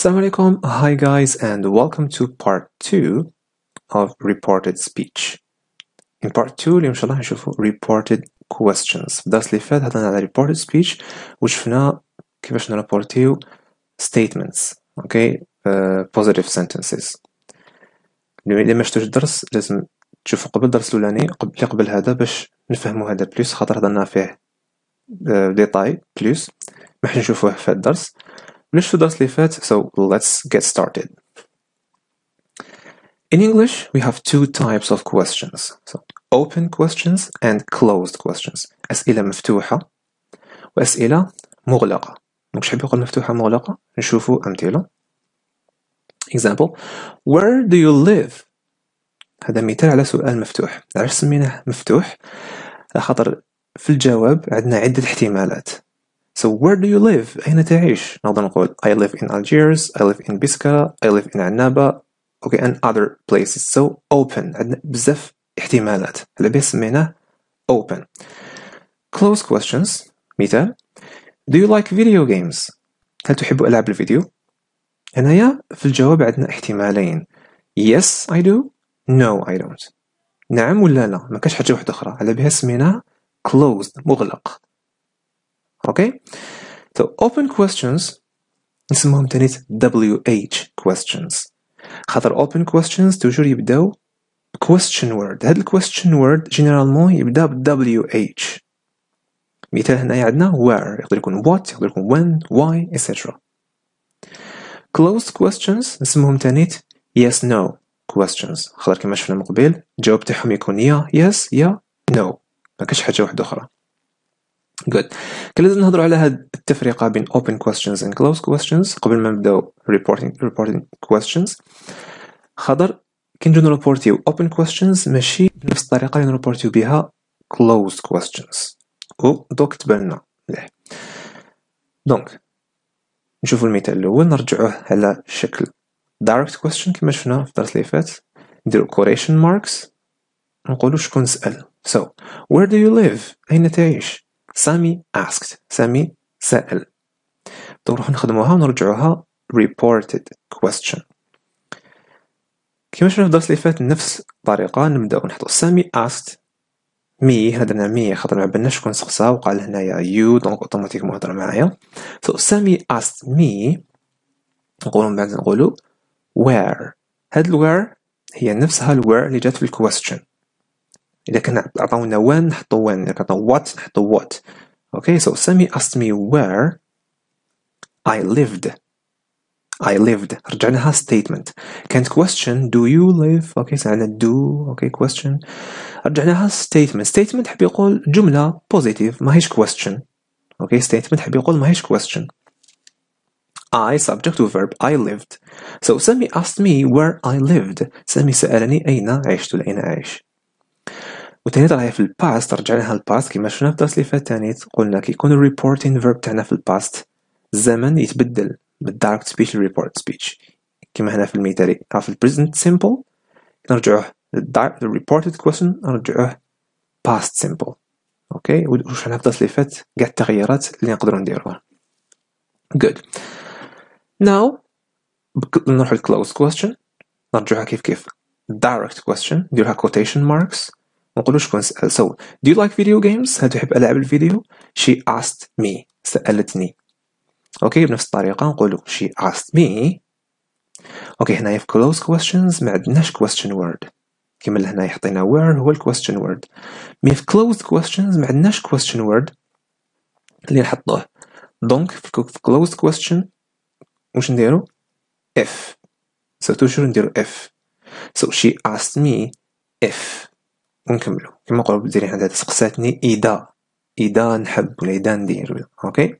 السلام عليكم. Hi guys and welcome to part 2 of reported speech. In part 2 اليوم إن شاء الله نشوفوا reported questions. في الدرس اللي فات هضرنا على reported speech وشفنا كيفاش نرابورتيو statements okay okay? uh, positive sentences. اللي ما شفتوش الدرس لازم تشوفوا قبل الدرس الأولاني قبل قبل هذا باش نفهموا هذا plus خاطر هضرنا فيه détails plus ما نشوفوه في الدرس مش في الدرس اللي فات so let's get started. In English we have two types of questions. So open questions and closed questions. أسئلة مفتوحة وأسئلة مغلقة donc شحب يقول مفتوحة مغلقة نشوفوا أمثلة example where do you live? هذا مثال على سؤال مفتوح علاش سميناه مفتوح خاطر في الجواب عندنا عدة احتمالات So where do you live؟ أين تعيش؟ نقدر نقول I live in Algiers, I live in Biskra, I live in Annaba, okay, and other places. So open عندنا بزاف احتمالات على بيه سميناه open. Close questions مثال Do you like video games؟ هل تحب ألعاب الفيديو؟ هنايا في الجواب عندنا احتمالين Yes I do No I don't نعم ولا لا ما كاش حاجة واحدة أخرى على بها سميناها closed مغلق okay so open questions. نسموهم تاني WH questions. خاطر open questions toujours يبداو question word. هاد question word généralement يبدأ ب WH مثال هنا عندنا where. يقدر يكون what يقدر يكون when why etc closed questions. نسموهم تاني yes no questions. خاطر كما شفنا من قبل. الجواب تاعهم يكون يا yes يا no. ما كاش حاجة واحدة أخرى. Good. كان لازم نهضروا على هاد التفرقة بين open questions and closed questions قبل ما نبداو reporting reporting questions. خاطر كي نجيو نريبورتيو open questions ماشي بنفس الطريقة اللي نريبورتيو بها closed questions. و دوك تبان مليح. دونك نشوفوا المثال الأول نرجعوه على شكل. direct question كما شفنا في الدرس اللي فات. نديرو quotation marks. نقولوا شكون سأل. So where do you live أين تعيش؟ سامي asked. سامي سأل. نروح نخدموها ونرجعوها reported question. كما شفنا في الدرس اللي فات نفس الطريقة نبداو نحطو سامي asked. مي هدرنا مي خاطر ما بناش شكون سقسا وقال هنايا you donc automatiquement هضر معايا. so سامي asked mais نقولو من بعد نقولو where. هاد ال where هي نفسها ال where اللي جات في ال question إذا كان عطاونا when نحطو when إذا كان what نحطو what okay so Sammy asked me where I lived I lived رجعناها statement كانت question do you live okay سألنا do okay question رجعناها statement statement حب يقول جملة positive ما هيش question okay statement حب يقول ما هيش question I subject to verb I lived so Sammy asked me where I lived سامي سألني أين عشت ولا أين أعيش وتاني طلع في ال past رجع لها ال past كما شفنا في الدرس اللي فات تاني. قلنا كي يكون ال reporting verb تاعنا في ال past الزمن يتبدل بال direct speech لل reported speech كما هنا في المثال في ال present simple نرجعوه لل reported question نرجعوه past simple okay؟ وشفنا في الدرس اللي فات؟ كاع التغييرات اللي نقدروا نديروها. Good. Now نروح لل closed question نرجعوها كيف كيف. direct question نديرها quotation marks نقولو شكون سأل so do you like video games هل تحب ألعاب الفيديو she asked me سألتني okay بنفس الطريقة نقولو she asked me okay هنايا في closed questions ما عندناش question word كما هنا يحطينا where هو question word mais في closed questions ما عندناش question word اللي نحطوه donc في closed question واش نديرو if so toujours نديرو if so she asked me if ونكملو كما نقولو بالدارجة هذا سقساتني إذا. إذا نحب ولا إذا ندير okay؟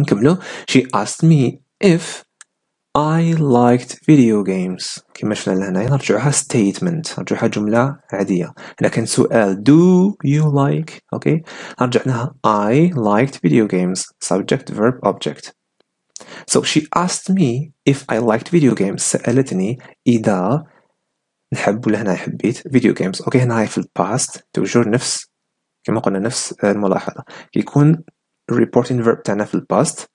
نكملو. She asked me if I liked video games. كما شفنا لهنا. نرجعوها statement. نرجعوها جملة عادية. هنا كان سؤال do you like? okay؟ رجعناها I liked video games. Subject verb object. So she asked me if I liked video games. سألتني إذا نحب ولا هنا حبيت video games okay هنا هاي في ال past toujours نفس كما قلنا نفس الملاحظة. يكون reporting verb تاعنا في ال past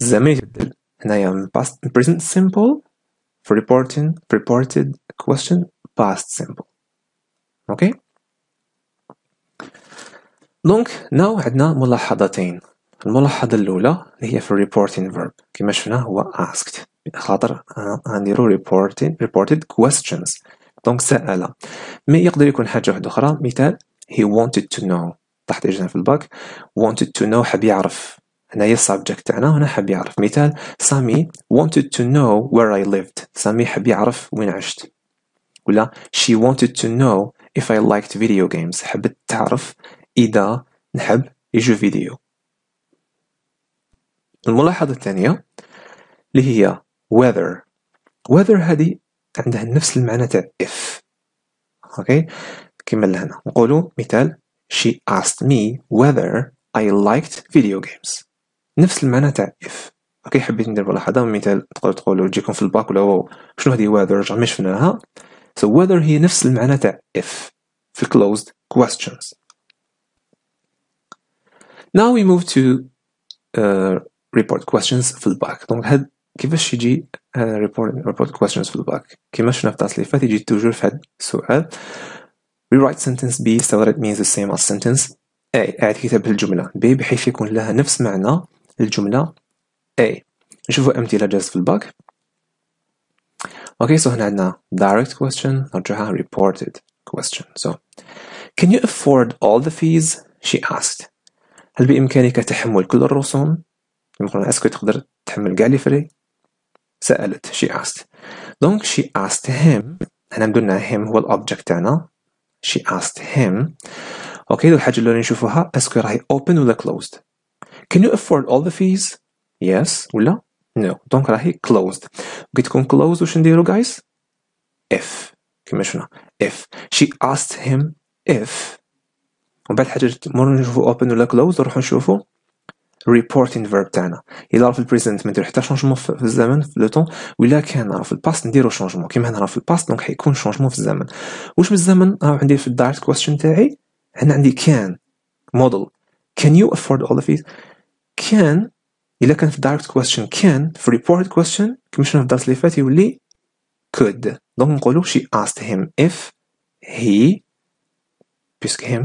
الزمن يتبدل هنايا past present simple. For reporting reported question past simple. okay؟ donc now عندنا ملاحظتين. الملاحظة الأولى اللي هي في reporting verb. كما شفنا هو asked. خاطر غنديرو reporting reported questions. donc سأل. mais يقدر يكون حاجة واحدة أخرى؟ مثال he wanted to know. تقدر تجينا في ال bac. wanted to know حاب يعرف. هنايا subject تاعنا هنا حاب يعرف. مثال سامي wanted to know where I lived. سامي حاب يعرف وين عشت. ولا she wanted to know if I liked video games. حبت تعرف إذا نحب les jeux vidéo الملاحظة الثانية اللي هي whether whether هذه عندها نفس المعنى تاع if. okay كما لهنا نقولوا مثال. She asked me whether I liked video games. نفس المعنى تاع if. okay حبيت ندير ملاحظة. مثال تقدروا تقولوا تجيكم في الباك ولا شنو هذه whether رجع ما شفناها so whether هي نفس المعنى تاع if. في closed questions. Now we move to uh, report questions في ال bac. donc هاد كيفاش يجي report report questions في الباك كيما شفنا في الدرس اللي فات يجي toujours في هاد السؤال rewrite sentence B so that it means the same as sentence A أعد كتابة الجملة B بحيث يكون لها نفس معنى الجملة A نشوفوا أمثلة جاز في ال bac Okay, so هنا عندنا direct question نرجعها reported question. So, can you afford all the fees? She asked. هل بإمكانك تحمل كل الرسوم؟ يمكن est-ce que تقدر تحمل كاع les frais؟ سألت. She asked. Donc she asked him. هنا مدلنا him هو ال object تاعنا she asked him. okay الحاجة اللي نشوفوها est-ce que راهي open ولا closed can you afford all the fees yes ولا؟ No. donc راهي closed. كي تكون closed واش نديرو guys if. كيما شفنا if. She asked him if. ومن بعد حاجة نمرو نشوفو open ولا closed نروحو نشوفو reporting verb تاعنا الا في ال present ما نديرو حتى changement في الزمن في le temps ولا كان راه في ال past نديرو changement كيما هنا راه في ال past donc حيكون changement في الزمن. واش بالزمن راه عندي في ال direct question تاعي. هنا عندي can modal can you afford all of these can إلا كان في direct question can في reported question كما شفنا في الدرس اللي فات يولي could. دونك نقولو she asked him if he puisque him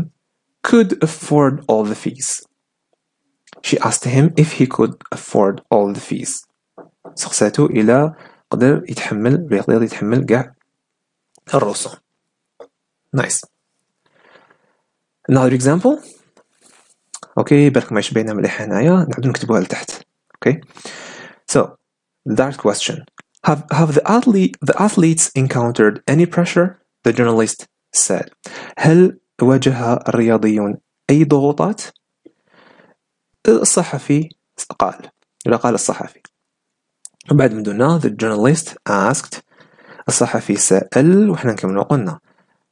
could afford all the fees she asked him if he could afford all the fees سقساتو إلا قدر يتحمل يقدر يتحمل كاع الرسوم nice another example اوكي بالك ماهيش باينه مليح هنايا نعاودو نكتبوها لتحت اوكي so that question have have the athlete the athletes encountered any pressure the journalist said هل واجه الرياضيون أي ضغوطات الصحفي قال ولا قال الصحفي. بعد من دون the journalist asked الصحفي سأل وحنا نكملوا قلنا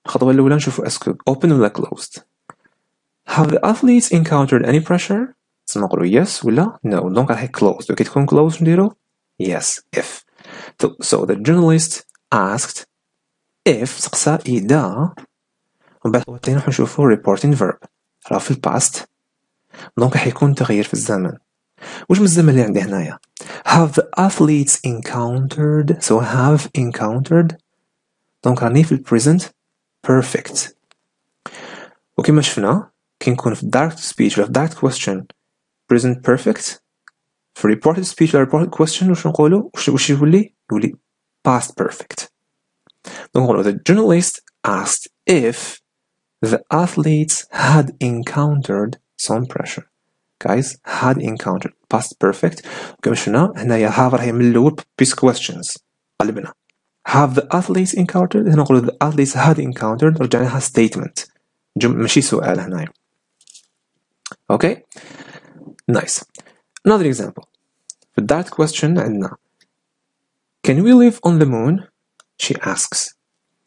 الخطوة الأولى نشوفوا est-ce que open ولا closed. Have the athletes encountered any pressure تسمى نقولوا yes ولا no. donc راح closed. وكي تكون closed نديرو yes if. So the journalist asked if سقسا إذا. ومن بعد الثانية نشوفوا reporting verb. راه في ال past donc حيكون تغيير في الزمن واش من الزمن اللي عندي هنايا have the athletes encountered so have encountered دونك راني في البريزنت perfect وكما شفنا كي نكون في direct speech ولا في direct question present perfect في reported speech ولا reported question واش نقولوا واش يولي يولي past perfect دونك نقولوا the journalist asked if the athletes had encountered some pressure guys had encountered past perfect كما شفنا هنايا have راهي من الاول piece questions قلبنا have the athletes encountered هنا نقولوا the athletes had encountered رجعناها statement جم... ماشي سؤال هنايا okay nice another example في that question عندنا can we live on the moon she asks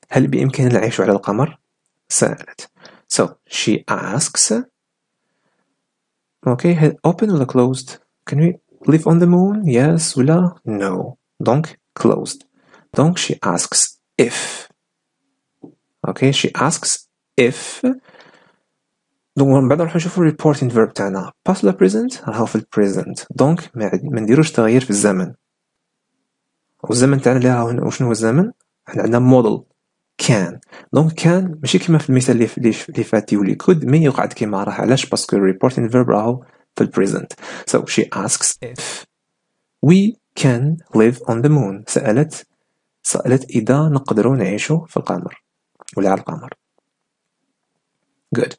هل بإمكاننا العيش على القمر سألت so she asks okay open ولا closed? Can we live on the moon? Yes ولا no. Donc closed. Donc she asks if. Okay she asks if. donc من بعد نروحو نشوفو ال reporting verb تاعنا past ولا present راهو في ال present donc ما نديروش تغيير في الزمن والزمن تاعنا اللي راهو وشنو هو الزمن حنا عندنا modal can. donc can ماشي كيما في المثال اللي اللي فات يولي could mais يقعد كيما راه علاش؟ parce que ال reporting verb راهو في البريزنت so she asks if we can live on the moon. سألت سألت إذا نقدروا نعيشوا في القمر. ولا على القمر. Good.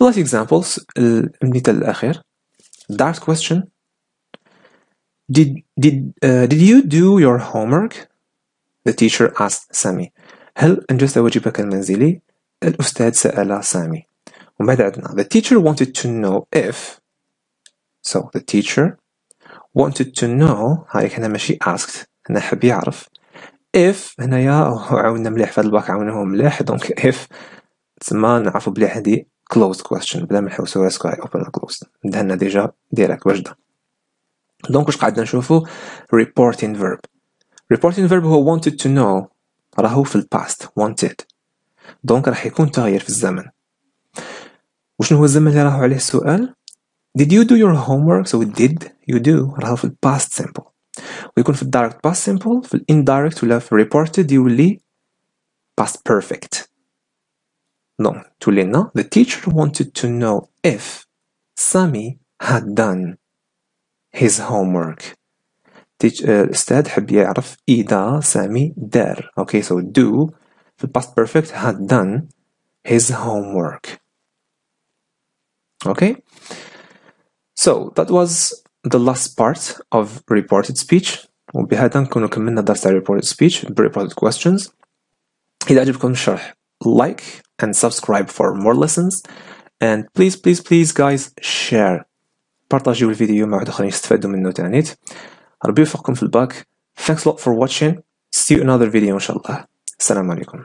The last examples المثال الأخير. Direct question. Did did uh, did you do your homework? The teacher asked Sami هل أنجزت واجبك المنزلي؟ الأستاذ سأل سامي. ومن بعد عندنا the teacher wanted to know if so the teacher wanted to know هاي هنا ماشي asked. هنا حب يعرف. If هنايا عاونا مليح في الباك عاونوه مليح. donc if تسمى نعرفو بلي هادي closed question. بلا ما نحوسو est-ce que هاي open closed. دهنا déjà directe واجدة donc واش قعدنا نشوفو reporting verb. Reporting verb هو wanted to know. راهو في الباست wanted دونك راح يكون تغيير في الزمن وشنو هو الزمن اللي راهو عليه السؤال Did you do your homework? So did you do راهو في past simple ويكون في direct past simple في indirect ولا في reported يولي past perfect No, تولي لنا the teacher wanted to know if Sami had done his homework الأستاذ حب يعرف إذا سامي دار okay so do في past perfect had done his homework okay So that was the last part of reported speech وبهذا نكون كملنا درس تاع reported speech reported questions إذا عجبكم الشرح like and subscribe for more lessons and please please please guys share بارطاجيو الفيديو مع واحد اخرين يستفادوا منه تانيت ربي يوفقكم في الباك thanks a lot for watching see you in another video ان شاء الله السلام عليكم